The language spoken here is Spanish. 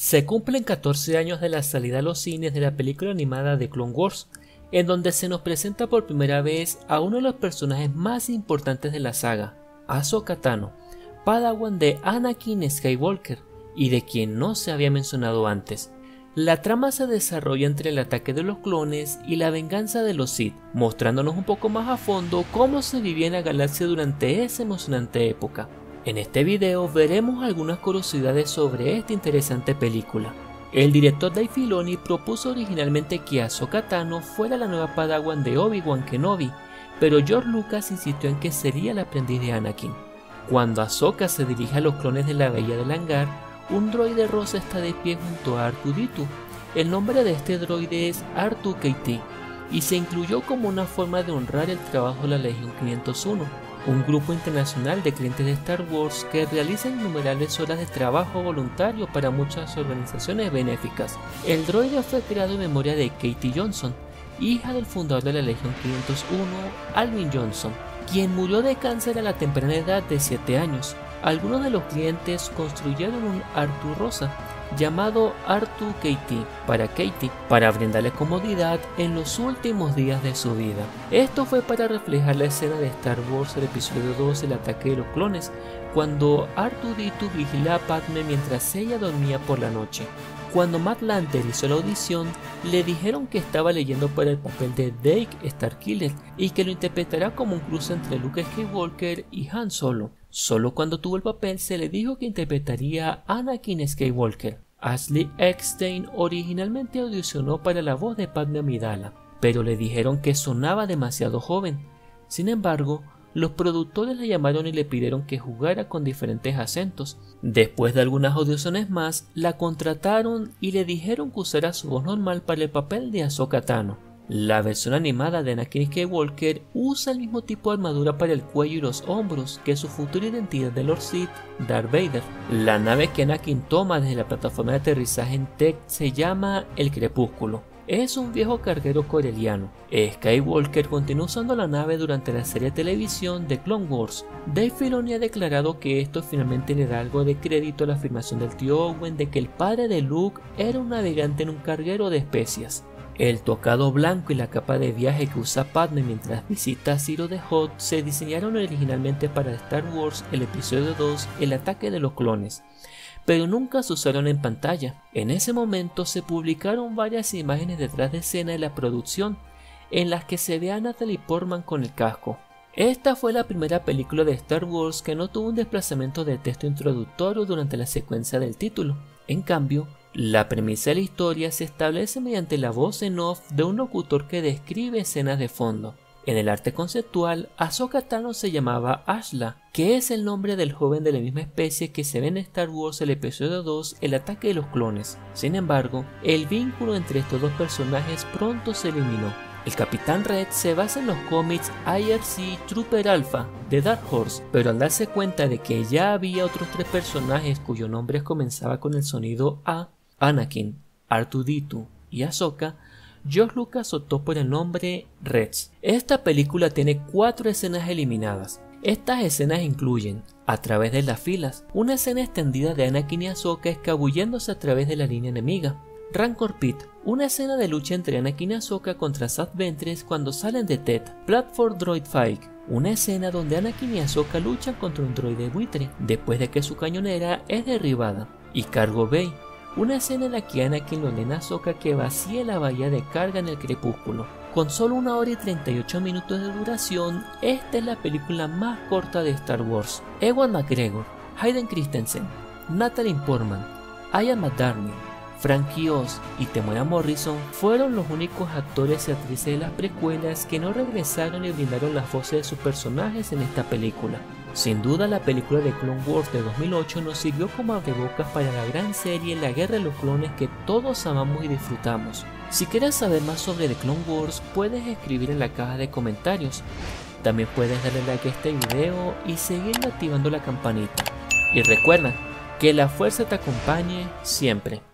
Se cumplen 14 años de la salida a los cines de la película animada de Clone Wars, en donde se nos presenta por primera vez a uno de los personajes más importantes de la saga, Ahsoka Tano, padawan de Anakin Skywalker y de quien no se había mencionado antes. La trama se desarrolla entre el ataque de los clones y la venganza de los Sith, mostrándonos un poco más a fondo cómo se vivía en la galaxia durante esa emocionante época. En este video veremos algunas curiosidades sobre esta interesante película. El director Dave Filoni propuso originalmente que Ahsoka Tano fuera la nueva Padawan de Obi-Wan Kenobi, pero George Lucas insistió en que sería el aprendiz de Anakin. Cuando Ahsoka se dirige a los clones de la Bella del Hangar, un droide rosa está de pie junto a Artuditu. El nombre de este droide es Artu KT y se incluyó como una forma de honrar el trabajo de la Legión 501 un grupo internacional de clientes de Star Wars que realiza innumerables horas de trabajo voluntario para muchas organizaciones benéficas. El droide fue creado en memoria de Katie Johnson, hija del fundador de la Legión 501, Alvin Johnson, quien murió de cáncer a la temprana edad de 7 años. Algunos de los clientes construyeron un Arthur Rosa, llamado Artu Katie para Katie para brindarle comodidad en los últimos días de su vida. Esto fue para reflejar la escena de Star Wars el episodio 2 El ataque de los clones, cuando Artu Ditu vigila a Padme mientras ella dormía por la noche. Cuando Matt Lanter hizo la audición, le dijeron que estaba leyendo para el papel de Dake Starkiller y que lo interpretará como un cruce entre Luke Skywalker y Han Solo. Solo cuando tuvo el papel se le dijo que interpretaría a Anakin Skywalker. Ashley Eckstein originalmente audicionó para la voz de Padme Amidala, pero le dijeron que sonaba demasiado joven. Sin embargo, los productores le llamaron y le pidieron que jugara con diferentes acentos. Después de algunas audiciones más, la contrataron y le dijeron que usara su voz normal para el papel de Ahsoka Tano. La versión animada de Anakin Skywalker usa el mismo tipo de armadura para el cuello y los hombros que su futura identidad de Lord Sith, Darth Vader. La nave que Anakin toma desde la plataforma de aterrizaje en Tech se llama el Crepúsculo es un viejo carguero coreliano. Skywalker continuó usando la nave durante la serie de televisión de Clone Wars. Dave Filoni ha declarado que esto finalmente le da algo de crédito a la afirmación del tío Owen de que el padre de Luke era un navegante en un carguero de especias. El tocado blanco y la capa de viaje que usa Padme mientras visita a Zero the Hot se diseñaron originalmente para Star Wars el episodio 2 El ataque de los clones pero nunca se usaron en pantalla. En ese momento se publicaron varias imágenes detrás de escena de la producción, en las que se ve a Natalie Portman con el casco. Esta fue la primera película de Star Wars que no tuvo un desplazamiento de texto introductorio durante la secuencia del título. En cambio, la premisa de la historia se establece mediante la voz en off de un locutor que describe escenas de fondo. En el arte conceptual, Ahsoka Tano se llamaba Ashla, que es el nombre del joven de la misma especie que se ve en Star Wars el episodio 2, El ataque de los clones. Sin embargo, el vínculo entre estos dos personajes pronto se eliminó. El Capitán Red se basa en los cómics IRC Trooper Alpha de Dark Horse, pero al darse cuenta de que ya había otros tres personajes cuyo nombre comenzaba con el sonido A, Anakin, Artuditu y Ahsoka, George Lucas optó por el nombre Reds. Esta película tiene cuatro escenas eliminadas. Estas escenas incluyen, a través de las filas, una escena extendida de Anakin y Ahsoka escabulléndose a través de la línea enemiga. Rancor Pit, una escena de lucha entre Anakin y Ahsoka contra Sad Ventress cuando salen de Ted. Platform Droid Fight, una escena donde Anakin y Ahsoka luchan contra un droide buitre después de que su cañonera es derribada. Y Cargo Bay, una escena en la que Anakin lo ordena a Sokka que vacíe la bahía de carga en el crepúsculo. Con solo una hora y 38 minutos de duración, esta es la película más corta de Star Wars. Ewan McGregor, Hayden Christensen, Natalie Portman, Ian McDermott, Frankie Oz y Temuera Morrison fueron los únicos actores y actrices de las precuelas que no regresaron y brindaron las voces de sus personajes en esta película. Sin duda la película de Clone Wars de 2008 nos sirvió como abrebocas para la gran serie La Guerra de los Clones que todos amamos y disfrutamos. Si quieres saber más sobre The Clone Wars puedes escribir en la caja de comentarios. También puedes darle like a este video y seguir activando la campanita. Y recuerda, que la fuerza te acompañe siempre.